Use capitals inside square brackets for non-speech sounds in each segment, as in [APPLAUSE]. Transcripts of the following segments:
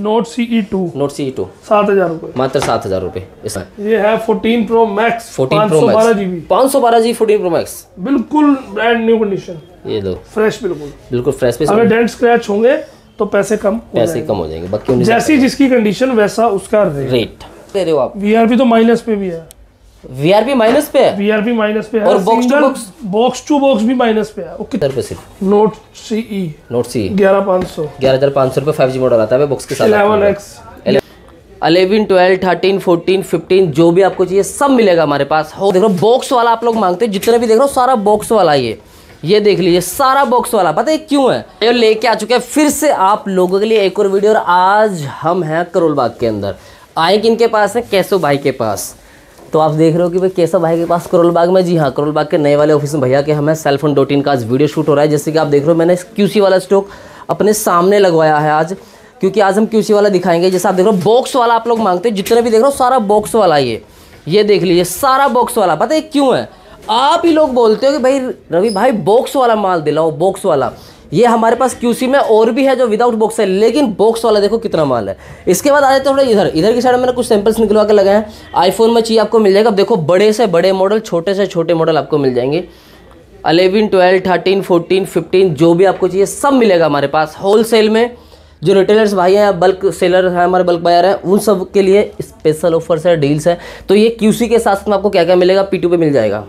Nord CE two Nord C two सात हज़ार रूपए मात्र सात हज़ार रूपए ये है 14 प्रो मैक्स फोर्टीन प्रो बारह मैक्स जीबी पाँच सौ बारह जी फोर्टीन प्रो मैक्स बिल्कुल ब्रांड न्यू कंडीशन ये दो फ्रेश बिल्कुल। बिल्कुल फ्रेश अगर डेंट स्क्रैच होंगे तो पैसे कम पैसे कम हो जाएँगे। बाकी जैसी जिसकी कंडीशन वैसा उसका रेट रेट दे रहे हो आप। वीआरपी तो माइनस पे भी है। वीआरपी माइनस पे है। वीआरपी माइनस पे है। और box to box? Box to box भी माइनस पे है। वो कितना रुपये सिर्फ़। नोट सीई नोट सी ग्यारह पाँच सौ। ग्यारह हज़ार पाँच सौ रुपये फाइव जी मॉडल आता है बॉक्स के साथ eleven X. Eleven twelve thirteen fourteen fifteen जो भी आपको चाहिए सब मिलेगा हमारे पास। हो देख रहे हो बॉक्स वाला आप लोग मांगते हो जितने भी देख रहे हो सारा बॉक्स वाला ये। ये देख लीजिए सारा बॉक्स वाला। पता है क्यों है? ये लेके आ चुके हैं फिर से आप लोगों के लिए एक और वीडियो और आज हम हैं करोल बाग के अंदर। आए किन के पास है? कैसो भाई के पास। तो आप देख रहे हो कि भाई केशव भाई के पास करोल बाग में, जी हाँ करोल बाग के नए वाले ऑफ़िस में भैया के हमें सेलफोन डॉट इन का आज वीडियो शूट हो रहा है, जैसे कि आप देख रहे हो, मैंने क्यूसी वाला स्टॉक अपने सामने लगवाया है आज, क्योंकि आज हम क्यूसी वाला दिखाएँगे। जैसे आप देख रहे हो बॉक्स वाला आप लोग मांगते हो, जितने भी देख रहे हो, सारा बॉक्स वाला ये ये देख लीजिए, सारा बॉक्स वाला। पता है क्यों है? आप ही लोग बोलते हो कि भाई, रवि भाई बॉक्स वाला माल दिलाओ बॉक्स वाला। ये हमारे पास क्यूसी में और भी है जो विदाउट बॉक्स है, लेकिन बॉक्स वाला देखो कितना माल है। इसके बाद आ जाते हैं थोड़ा इधर। इधर की साइड में मैंने कुछ सैंपल्स निकलवा के लगाए हैं। आईफोन में चाहिए आपको मिल जाएगा। अब देखो, बड़े से बड़े मॉडल छोटे से छोटे मॉडल आपको मिल जाएँगे। Eleven twelve thirteen fourteen fifteen जो भी आपको चाहिए, सब मिलेगा हमारे पास। होलसेल में जो रिटेलर्स भाई हैं बल्क सेलर हैं, हमारे बल्क बायर हैं, उन सब के लिए स्पेशल ऑफर्स है डील्स है। तो ये क्यूसी के साथ में आपको क्या क्या मिलेगा पी पे मिल जाएगा।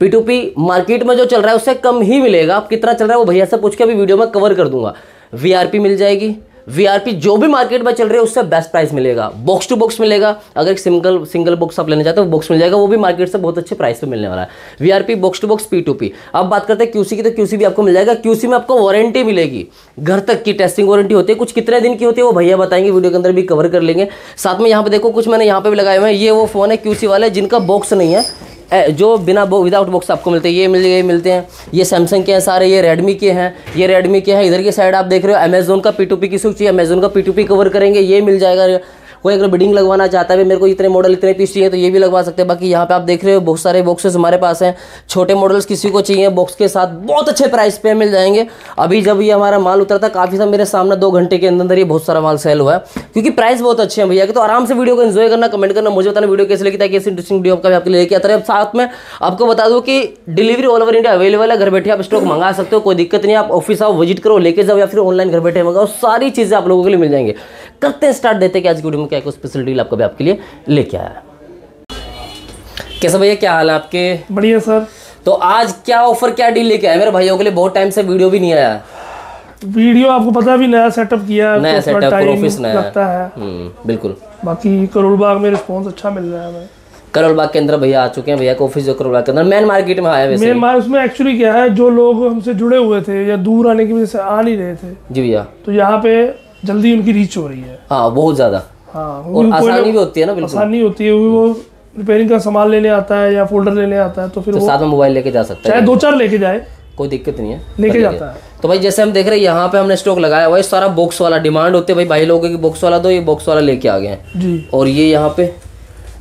पी मार्केट में जो चल रहा है, उससे कम ही मिलेगा। अब कितना चल रहा है, वो भैया से पूछ के अभी वीडियो में कवर कर दूँगा। वीआरपी मिल जाएगी। वीआरपी जो भी मार्केट में चल रही है, उससे बेस्ट प्राइस मिलेगा। बॉक्स टू बॉक्स मिलेगा। अगर एक सिंगल सिंगल बॉक्स आप लेना चाहते हो बॉक्स मिल जाएगा। वो भी मार्केट से बहुत अच्छे प्राइस पे मिलने वाला है। VRP box to box P two P अब बात करते हैं क्यूसी की तो क्यूसी भी आपको मिल जाएगा। क्यूसी में आपको वारंटी मिलेगी। घर तक की टेस्टिंग वारंटी होती है। कुछ कितने दिन की होती है, वो भैया बताएँगे। वीडियो के अंदर भी कवर कर लेंगे। साथ में यहाँ पे देखो, कुछ मैंने यहाँ पे भी लगाए हुए हैं। ये वो फ़ोन है क्यूसी वाले, जिनका बॉक्स नहीं है। जो बिना बो विदाउट बॉक्स आपको मिलते हैं। ये मिल, ये मिलते हैं। ये सैमसंग के हैं सारे, ये रेडमी के हैं। ये रेडमी के हैं। इधर की साइड आप देख रहे हो अमेजोन का पी टू पी की सूची अमेजोन का पी टू पी कवर करेंगे, ये मिल जाएगा। कोई अगर बिडिंग लगवाना चाहता है, मेरे को इतने मॉडल इतने पीस चाहिए तो ये भी लगवा सकते हैं। बाकी यहाँ पे आप देख रहे हो, बहुत सारे बॉक्सेस हमारे पास हैं। छोटे मॉडल्स किसी को चाहिए बॉक्स के साथ बहुत अच्छे प्राइस पे मिल जाएँगे। अभी जब ये हमारा माल उतरा था, काफ़ी था मेरे सामने दो घंटे के अंदर ये बहुत सारा माल सेल हुआ है। क्योंकि प्राइस बहुत अच्छे हैं भैया तो आराम से वीडियो को एंजॉय करना कमेंट करना, मुझे बताना वीडियो कैसे लगी ऐसी इंटरेस्टिंग वीडियो आपका आपके लिए लेके आता है साथ में आपको बता दूँ कि delivery all over India available है। घर बैठे आप स्टॉक मंगा सकते हो, कोई दिक्कत नहीं आप ऑफ़िस आओ विज़िट करो, लेके जाओ या फिर ऑनलाइन घर बैठे मंगाओ, सारी चीज़ें आप लोगों के लिए मिल जाएँगे। करते हैं स्टार्ट देते हैं आज की वीडियो में क्या स्पेशल डील आपका भी आपके लिए लेके आया कैसा भैया क्या हाल है आपके? बढ़िया सर। तो आज क्या ऑफ़र क्या डील लेके आए? मेरे भाइयों के लिए बहुत टाइम से वीडियो भी नहीं आया। वीडियो आपको पता है, अभी नया सेटअप किया है नया सेटअप ऑफ़िस नया। लगता है। हम्म बिल्कुल। बाकी करोल बाग में रिस्पॉन्स अच्छा मिल रहा है हमें करोल बाग के अंदर भैया आ चुके हैं भैया का ऑफ़िस जो करोल बाग के अंदर मेन मार्केट में आया वैसे। मेन मार उसमें एक्चुअली क्या है जो लोग हमसे जुड़े हुए थे या दूर आने की वजह से आ नहीं रहे थे जी भैया। तो यहाँ पे जल्दी उनकी रीच हो रही है। हाँ बहुत ज़्यादा। हाँ और आसानी भी होती है ना बिल्कुल। आसानी होती है वो रिपेयरिंग का सामान लेने आता है या फोल्डर लेने आता है तो फिर तो साथ में मोबाइल लेके जा सकता है दो चार लेके जाए। कोई दिक्कत नहीं है लेके जाता है। तो भाई जैसे हम देख रहे हैं यहाँ पे हमने स्टॉक लगाया हुआ है सारा बॉक्स वाला डिमांड होती है भाई भाई लोगों की बॉक्स वाला दो ये बॉक्स वाला लेके आ गए हैं। जी। और ये यहाँ पे?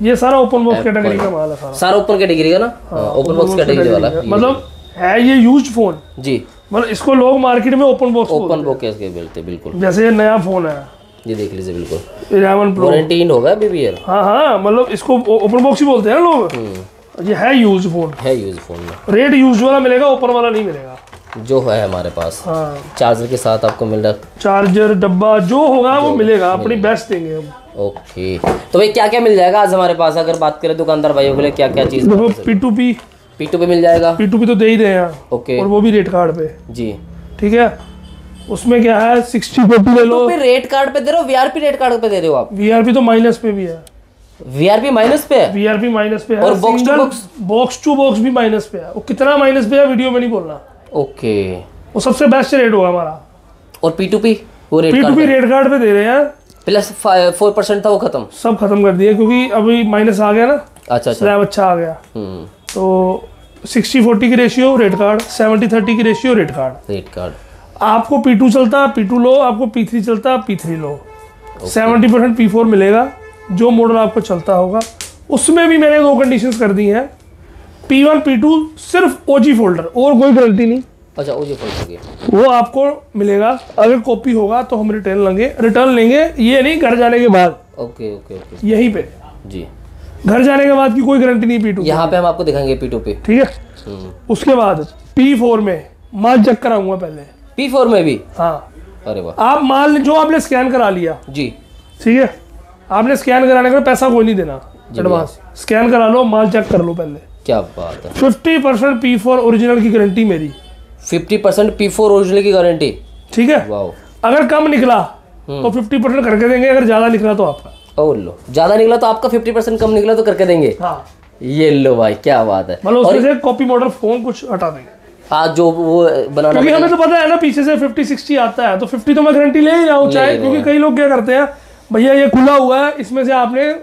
ये सारा ओपन बॉक्स कैटेगरी का माल है सारा। सारा ओपन कैटेगरी का ना? ओपन बॉक्स कैटेगरी वाला। मतलब है ये यूज़ फ़ोन जी। मतलब इसको लोग मार्केट में ओपन बॉक्स ओपन बॉक्स के बोलते बिल्कुल। जैसे ये नया फ़ोन है। ये देख लीजिए बिल्कुल। इलेवन प्रो वारंटी इन होगा अभी भी यार हाँ हाँ मतलब इसको ओपन बॉक्स ही बोलते हैं ना लोग। ये है यूज़ फ़ोन है यूज़ फ़ोन में। रेट यूज़ वाला मिलेगा ओपन वाला नहीं मिलेगा। जो है हमारे पास। हाँ। चार्जर के साथ आपको मिल रहा चार्जर डब्बा जो होगा वो मिलेगा अपनी बेस्ट देंगे हम। ओके तो भाई क्या क्या मिल जाएगा आज हमारे पास? अगर बात करें दुकानदार भाइयों के लिए क्या क्या चीज़ P two P P two पे मिल जाएगा। पी टू पी तो दे ही रहे हैं। ओके और वो भी रेट कार्ड पे। जी। ठीक है? उसमें क्या है सिक्सटी फोर्टी ले लो। तो रेट कार्ड पे दे रहे हो वीआरपी रेट कार्ड पे दे रहे हो आप? वीआरपी तो माइनस पे भी है। वीआरपी माइनस पे है? वीआरपी माइनस पे है। और box to box? Box to box भी माइनस पे है। वो कितना माइनस पे है वीडियो में नहीं बोलना। ओके वो सबसे बेस्ट रेट होगा हमारा। और पी टू पी वो rate P two P. Rate card पे दे रहे हैं। प्लस फोर परसेंट था वो खत्म। सब खत्म कर दिए क्योंकि अभी माइनस आ गया ना। अच्छा अच्छा। स्लैब अच्छा आ गया। हम्म। तो सिक्सटी फोर्टी की ratio rate card seventy thirty की ratio rate card rate card आपको पी टू चलता है पी टू लो आपको पी थ्री चलता है पी थ्री लो सेवेंटी परसेंट पी फोर मिलेगा जो मॉडल आपको चलता होगा। उसमें भी मैंने दो कंडीशन कर दी हैं। पी वन पी टू सिर्फ़ ओजी फोल्डर और कोई गारंटी नहीं। अच्छा ओ जी फोल्ड करके वो आपको मिलेगा। अगर कॉपी होगा तो हम रिटर्न लेंगे। रिटर्न लेंगे ये नहीं घर जाने के बाद। ओके ओके ओके यहीं पे। जी। घर जाने के बाद की कोई गारंटी नहीं पी टू यहाँ पे हम आपको दिखाएँगे पी टू पे। ठीक है? हम्म। उसके बाद पी फोर में माल चेक कराऊँगा पहले। पी फोर में भी? हाँ। अरे वाह। आप माल जो आपने स्कैन करा लिया। जी। ठीक है? आपने स्कैन कराने का पैसा कोई नहीं देना। एडवांस स्कैन करा लो माल चेक कर लो पहले। क्या बात है। Fifty percent P four original की गारंटी मेरी। Fifty percent P four original की गारंटी ठीक है? अगर कम निकला तो फिफ्टी परसेंट करके देंगे अगर ज़्यादा निकला तो आपका। ओ लो। ज़्यादा निकला तो आपका फिफ्टी परसेंट कम निकला तो करके देंगे? हाँ। ये लो भाई क्या बात है। मतलब उसमें से कॉपी मॉडल फ़ोन कुछ हटा देंगे। आज जो वो बनाना क्योंकि हमें तो पता है ना पीछे से फिफ्टी सिक्सटी आता है तो फिफ्टी तो मैं गारंटी ले ही रहा हूँ चाहे क्योंकि कई लोग क्या करते हैं भैया ये खुला हुआ है इसमें से आपने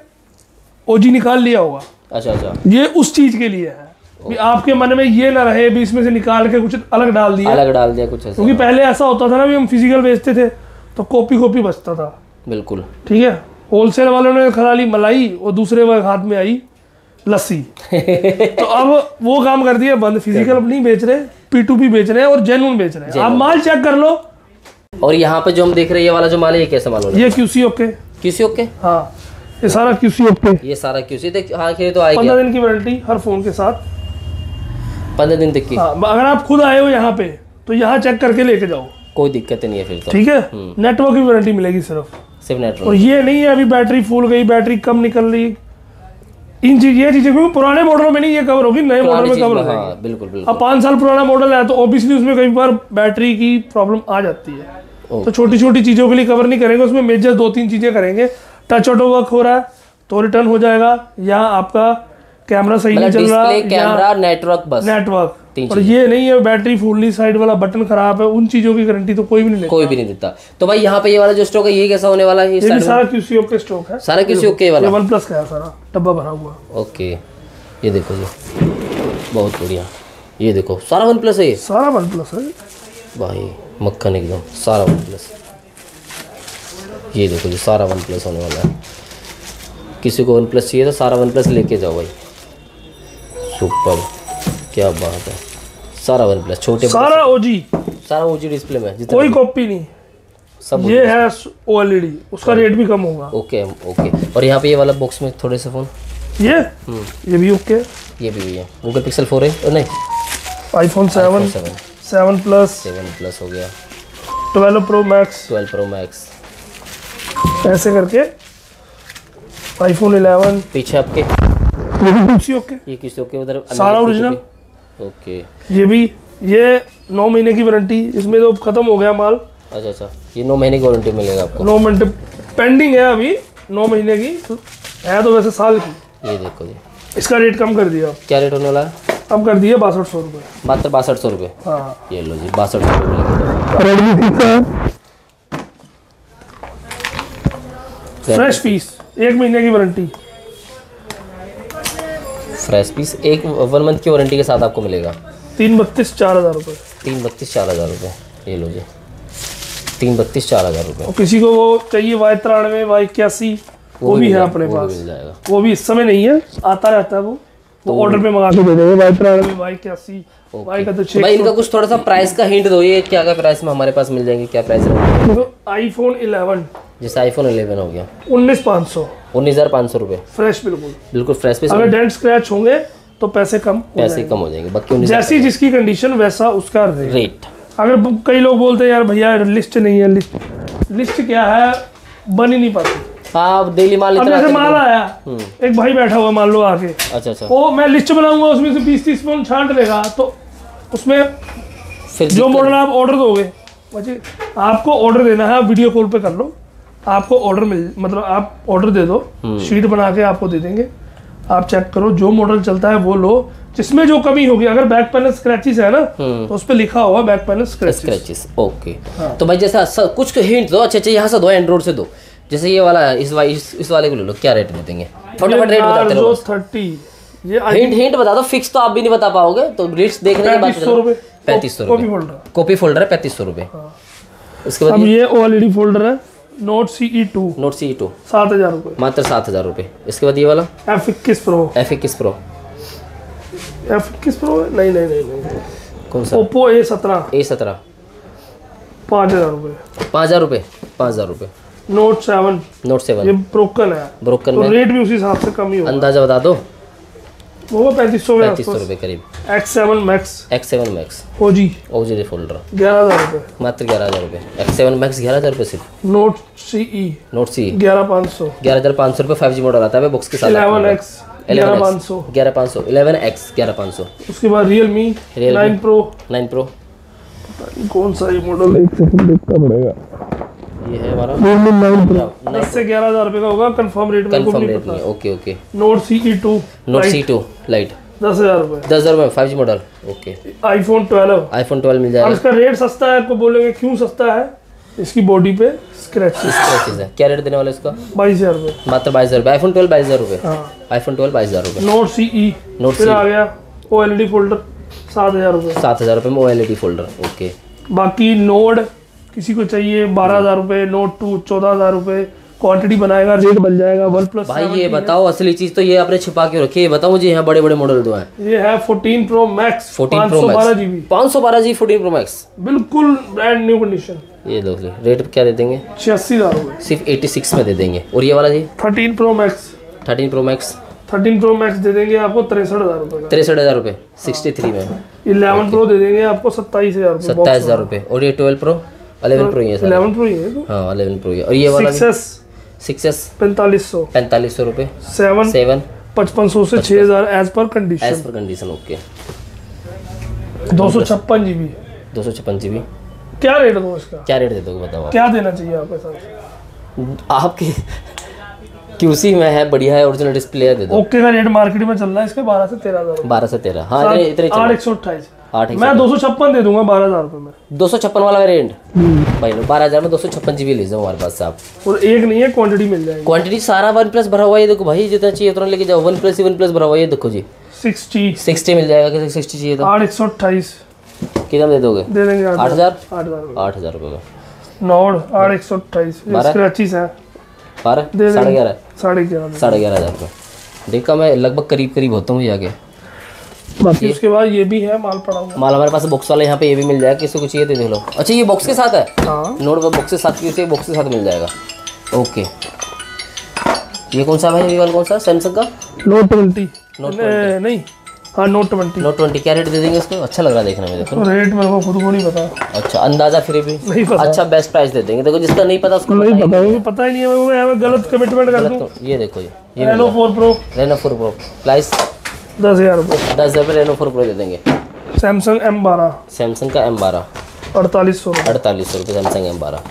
ओजी निकाल लिया होगा। अच्छा अच्छा। ये उस चीज़ के लिए है। भी आपके मन में ये ना रहे भी इसमें से निकाल के कुछ अलग डाल दिया। अलग डाल दिया कुछ क्योंकि पहले ऐसा होता था ना भी हम फ़िज़िकल बेचते थे तो कॉपी कॉपी बचता था। बिल्कुल। ठीक है? होलसेल वालों ने खा ली मलाई और दूसरे के हाथ में आई। लस्सी। [LAUGHS] तो अब वो काम कर दिया बंद फ़िज़िकल अब नहीं बेच रहे पी टू पी बेच रहे हैं और जेनुअन बेच रहे। हैं आप माल चेक कर लो। और यहाँ पे जो हम देख रहे हैं ये वाला जो माल है ये कैसा माल ये क्यूसी ओके किसी ओके हाँ ये सारा क्यूसी ओके ये सारा क्यूसी देख हाँ तो आएगा पंद्रह दिन की वारंटी हर फ़ोन के साथ। पंद्रह दिन तक की? हाँ अगर आप खुद आए हो यहाँ पे तो यहाँ चेक करके लेके जाओ। कोई दिक्कत नहीं है फिर तो। ठीक है? नेटवर्क की वारंटी मिलेगी सिर्फ़। सिर्फ़ नेटवर्क और ये नहीं है अभी बैटरी फूल गई बैटरी कम निकल रही इन चीज़ ये चीज़ें क्योंकि पुराने मॉडलों में नहीं ये कवर होगी नए मॉडल में कवर होगा। हाँ बिल्कुल बिल्कुल। अब पाँच साल पुराना मॉडल है तो ऑब्वियसली उसमें कई बार बैटरी की प्रॉब्लम आ जाती है। तो छोटी छोटी चीज़ों के लिए कवर नहीं करेंगे उसमें मेजर दो तीन चीज़ें करेंगे। टच ऑटो वर्क हो रहा है तो रिटर्न हो जाएगा या आपका कैमरा सही नहीं मतलब चल रहा कैमरा नेटवर्क बस। नेटवर्क और ये नहीं है बैटरी फूलनी साइड वाला बटन खराब है उन चीज़ों की गारंटी तो कोई भी नहीं कोई भी नहीं देता। तो भाई यहाँ पे ये वाला जो स्टॉक है ये कैसा होने वाला है? ये भी सारा क्यूसी के स्टॉक है। सारा किसी ओके वाला? वन प्लस का है सारा डब्बा भरा हुआ। ओके ये देखो जी। बहुत बढ़िया। ये देखो सारा वन प्लस है ये? सारा वन प्लस है। भाई मक्खन एकदम सारा वन प्लस ये देखो जी सारा वन प्लस होने वाला है। किसी को वन प्लस चाहिए तो सारा वन प्लस लेके जाओ भाई। सुपर। क्या बात है। सारा वन प्लस छोटे सारा ओजी सारा ऊँची डिस्प्ले में कोई कॉपी नहीं। सब ये है ओएलईडी उसका रेट भी कम होगा। Okay okay. और यहाँ पे ये वाला बॉक्स में थोड़े से फ़ोन ये? ये भी ओके ये भी है। गूगल पिक्सल फोर है नहीं। IPhone seven seven plus seven plus हो गया। Twelve pro max twelve pro max ऐसे करके आईफोन इलेवन पीछे आपके। ये भी ओके ये किस ओके उधर सारा ओरिजिनल ओके। ये भी ये नौ महीने की वारंटी इसमें तो खत्म हो गया माल। अच्छा अच्छा। ये नौ महीने की वारंटी मिलेगा आपको? नौ महीने पेंडिंग है अभी नौ महीने की है तो वैसे साल की। ये देखो जी। इसका रेट कम कर दिया। क्या रेट होने वाला है? अब कर दिया बासठ सौ रुपये मात्र बासठ सौ रुपये हाँ। ये लो जी बासठ सौ रुपये फ्रेश पीस एक महीने की वारंटी। फ्रेश पीस एक वन मंथ की वारंटी के साथ आपको मिलेगा। तीन बत्तीस चार हज़ार रुपये तीन बत्तीस चार हज़ार रुपये ये लो जी। तीन बत्तीस चार हज़ार रुपये और किसी को वो चाहिए वाई तिरानवे वाई इक्यासी वो भी है अपने पास। मिल जाएगा। वो भी इस समय नहीं है आता रहता है वो। वो ऑर्डर पे मंगा के दे देंगे वाई तिरानवे वाई इक्यासी वाई का तो तो भाई इनका कुछ थोड़ा सा प्राइस का हिंट दो ये क्या क्या प्राइस में हमारे पास मिल जाएँगे क्या प्राइस देखो आईफोन इलेवन जैसे आईफोन 11 हो गया। उन्नीस पाँच सौ। उन्नीस हज़ार पाँच सौ रुपये फ्रेश बिल्कुल। बिल्कुल फ्रेश पीस अगर डेंट स्क्रैच होंगे तो पैसे कम पैसे कम हो जाएँगे बाकी जैसी जिसकी कंडीशन वैसा उसका रेट अगर कई लोग बोलते हैं यार भैया लिस्ट नहीं है लिस्ट लिस्ट क्या है? बन ही नहीं पाती। हाँ डेली माल इतना जैसे माल आया हम्म। एक भाई बैठा हुआ मान लो आके अच्छा अच्छा। वो मैं लिस्ट बनाऊँगा उसमें से बीस तीस फ़ोन छांट लेगा तो उसमें फिर जो मॉडल आप ऑर्डर दोगे आपको ऑर्डर देना है आप वीडियो कॉल पे कर लो। आपको ऑर्डर मिल मतलब आप ऑर्डर दे दो हम्म। शीट बना के आपको दे देंगे। आप चेक करो जो मॉडल चलता है वो लो जिसमें जो कमी होगी अगर बैक पैनल स्क्रैचेस है ना हम्म। तो उस पर लिखा हुआ बैक पैनल स्क्रैचेस ओके तो भाई जैसा कुछ हिंट दो अच्छा अच्छा यहाँ से दो एंड्रॉइड से दो। जैसे ये वाला है इस, वा, इस, इस वाले को ले लो क्या रेट में देंगे? फटाफट रेट बताते रहो। थर्टी ये हिंट हिंट बता दो फिक्स तो आप भी नहीं बता पाओगे तो रेट्स देखने के बाद पैंतीस सौ रुपये कॉपी फोल्डर है पैंतीस सौ रुपये उसके बाद ये ओएलईडी फोल्डर है। Nord CE two Nord C two सात हज़ार रुपये। मात्र सात हज़ार रुपये। इसके बाद ये वाला? एफ़ इक्कीस प्रो एफ़ इक्कीस प्रो एफ़ इक्कीस प्रो नहीं नहीं नहीं नहीं। कौन सा? ओप्पो ए सत्रह। ए सत्रह। पाँच हज़ार रुपये। पाँच हज़ार रुपये? पाँच हज़ार रुपये। नोट सेवन नोट ये ब्रोकन है। ब्रोकन तो रेट भी उसी हिसाब से कम ही। अंदाज़ा बता दो। वो पैंतीस सौ पैंतीस सौ रुपये करीब। X seven max X seven max O G O G folder ग्यारह हज़ार रुपये मात्र ग्यारह हज़ार रुपये एक्स सेवन मैक्स ग्यारह हज़ार रुपये सिर्फ़। नोट सी ई नोट सी ग्यारह पाँच सौ। ग्यारह हज़ार पाँच सौ रुपये फाइव जी मॉडल आता है बॉक्स के साथ इलेवन एक्स ग्यारह पाँच सौ। ग्यारह पाँच सौ। इलेवन एक्स ग्यारह पाँच सौ। उसके बाद Realme Realme। Nine pro nine pro कौन सा ये मॉडल एक सेकंड देखना पड़ेगा ये है हमारा रियलमी नाइन प्रो दस से ग्यारह हज़ार रुपये का होगा। कंफर्म रेट मेरे को कन्फर्म भी रेट नहीं okay okay Nord C E two Nord C two lite. दस हज़ार रुपये दस हज़ार रुपये five G model okay iPhone twelve iPhone twelve मिल जाएगा। इसका रेट सस्ता है आपको बोलेंगे क्यों सस्ता है? इसकी बॉडी पे स्क्रैच क्या है। क्या रेट देने वाले इसका? बाईस हज़ार रुपये मात्र बाईस हज़ार रुपये आईफोन ट्वेल्व बाईस हज़ार रुपये हाँ। आईफोन ट्वेल्व बाईस हज़ार रुपये नोट सी ई नोट सी आ गया ओ एल डी फोल्डर सात हज़ार रुपये सात हज़ार रुपये में O L E D folder okay बाकी नोड किसी को चाहिए बारह हज़ार रुपये नोट टू चौदह हज़ार रुपये क्वांटिटी बनाएगा रेट बन जाएगा वन प्लस भाई ये बताओ असली चीज़ तो ये आपने छिपा के रखी है बताओ मुझे यहाँ बड़े बड़े मॉडल दो हैं। ये है फोर्टीन प्रो मैक्स फोर्टीन पाँच प्रो मैक्स जी बी पाँच सौ बारह जी फोर्टीन प्रो मैक्स बिल्कुल ब्रांड न्यू कंडीशन ये दो रेट क्या दे देंगे? छियासी हज़ार सिर्फ़ एटी सिक्स में दे देंगे। और ये वाला जी? Thirteen pro max thirteen pro max thirteen pro max दे देंगे आपको तिरसठ हज़ार रुपये तिरसठ हज़ार रुपये सिक्सटी थ्री में। इलेवन प्रो दे देंगे आपको सत्ताईस हज़ार सत्ताईस हज़ार रुपये और ये ट्वेल्व प्रो अलेवन प्रो ये सर इलेवन प्रो ही है हाँ अलेवन प्रो ये और ये वाला सिक्स एस पैंतालीस सौ। पैंतालीस सौ रुपये सेवन। सेवन। पचपन सौ से छः हज़ार as per condition as per condition okay दो सौ छप्पन जी बी। दो सौ छप्पन जी बी। क्या रेट दो इसका? क्या रेट दे दोगे बताओ क्या देना चाहिए आपके साथ? आप आपके [LAUGHS] क्यूसी में है बढ़िया है ओरिजिनल डिस्प्ले दे दो। ओके का रेट मार्केट में चल रहा है इसका बारह से तेरह हज़ार। बारह से तेरह। हाँ इतने इतने आठ एक सौ अट्ठाईस। आठ मैं दो। सौ छप्पन दे दूँगा बारह हज़ार रुपये में। दो सौ छप्पन वाला वेरियंट भाई बारह हज़ार में दो सौ छप्पन जी बी ले जाओ हमारे पास से आप। और एक नहीं है क्वांटिटी मिल जाएगी। क्वांटिटी सारा वन प्लस भरा हुआ है देखो भाई जितना चाहिए उतना लेके जाओ। वन प्लस ही वन प्लस भरा हुआ है देखो जी। सिक्सटी। सिक्सटी मिल जाएगा किसी सिक्सटी चाहिए तो। आठ एक सौ अट्ठाईस। कितना दे दोगे? दे देंगे आठ हज़ार। आठ हज़ार? रुपये का। नौड़ आठ एक सौ अट्ठाईस। है। बारह? साढ़े ग्यारह? साढ़े ग्यारह। साढ़े ग्यारह हज़ार रुपये देखा मैं लगभग करीब करीब होता हूँ जाके बाकी उसके बाद ये भी है माल पड़ा हुआ। माल हमारे पास बॉक्स वाला यहाँ पे ये भी मिल जाएगा किसी को चाहिए तो देख लो। अच्छा ये बॉक्स के साथ है? हाँ। नोट बॉक्स के साथ किसी बॉक्स के साथ मिल जाएगा। ओके ये कौन सा भाई ये वाला कौन सा? सैमसंग का? नोट ट्वेंटी Note नहीं हाँ नोट ट्वेंटी नोट ट्वेंटी क्या रेट दे देंगे इसको अच्छा लग रहा है देखने में देखो। रेट मेरे को खुद को नहीं पता। अच्छा अंदाज़ा फिर भी। नहीं पता। अच्छा बेस्ट प्राइस दे देंगे। देखो जिसका नहीं पता उसको नहीं पता मुझे पता ही नहीं है मैं गलत कमिटमेंट कर दूँ। तो ये देखो ये ये Reno four pro Reno four pro price दस हज़ार रुपये। दस हज़ार रुपये रेनो फोर प्रो दे देंगे। सैमसंग एम बारह सैमसंग का एम बारह अड़तालीस सौ अड़तालीस सौ रुपये सैमसंग एम बारह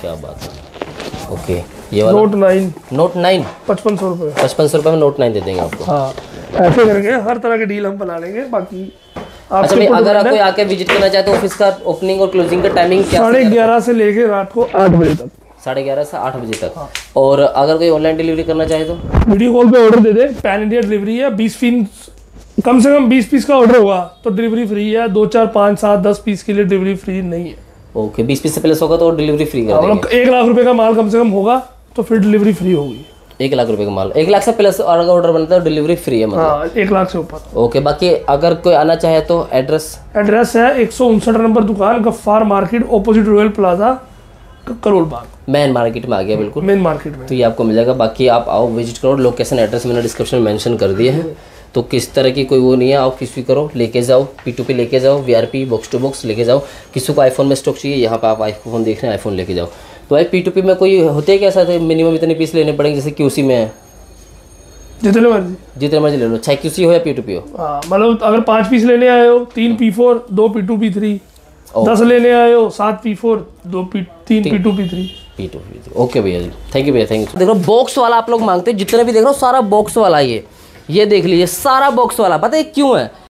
क्या बात है। ओके ये वाला नोट नाइन नोट नाइन पचपन सौ रुपये। पचपन सौ रुपये में नोट नाइन दे देंगे आपको। हाँ ऐसे करके हर तरह की डील हम बना लेंगे बाकी अच्छा भाई अगर depend कोई आके विज़िट करना चाहे तो ऑफ़िस का ओपनिंग और क्लोजिंग का टाइमिंग क्या साढ़े ग्यारह से लेके रात को आठ बजे तक। साढ़े ग्यारह से आठ बजे तक। और अगर कोई ऑनलाइन डिलीवरी करना चाहे तो? वीडियो कॉल पे ऑर्डर दे दे। पैन इंडिया डिलीवरी है बीस पीस कम से कम बीस पीस का ऑर्डर होगा तो डिलीवरी फ्री है। दो चार पाँच सात दस पीस के लिए डिलीवरी फ्री नहीं है। ओके बीस पीस से प्लस होगा तो डिलीवरी फ्री कर देंगे मतलब एक लाख रुपए का माल कम से कम होगा तो फिर डिलीवरी फ्री होगी। एक लाख रुपए का माल। एक लाख से प्लस और अगर ऑर्डर बनता है तो डिलीवरी फ्री है मतलब। हाँ एक लाख से ऊपर। ओके बाकी अगर कोई आना चाहे तो एड्रेस एड्रेस है एक सौ उनसठ नंबर दुकान Gaffar market opposite Royal Plaza Karol Bagh. Main market में आ गया बिल्कुल। मेन मार्केट में। तो ये आपको मिल जाएगा बाकी आप आओ विज़िट करो लोकेशन एड्रेस मैंने डिस्क्रिप्शन में मेंशन कर दिए हैं। तो किस तरह की कोई वो नहीं है आओ किस भी करो लेके जाओ पी टू पी लेके जाओ V R P box to box लेके जाओ। किसी को आईफोन में स्टॉक चाहिए यहाँ पे आप आईफोन देख रहे हैं आईफोन लेके जाओ। तो भाई पी टू पी में कोई होते हैं क्या मिनिमम इतने पीस लेने पड़ेंगे जैसे क्यूसी में है? जितने मर्ज़ी। जितने मर्ज़ी ले लो चाहे क्यूसी हो या पी टू पी हो। हाँ मतलब अगर पाँच पीस लेने आए हो तीन पी फोर दो पी टू पी थ्री। दस लेने आए हो सात पी फोर दो पी तीन P two P three. P two P three. Okay भैया जी। थैंक यू भैया थैंक यू देखो बॉक्स वाला आप लोग मांगते हैं जितने भी देख रहे हो सारा बॉक्स वाला ये। ये देख लीजिए सारा बॉक्स वाला। पता है क्यों है?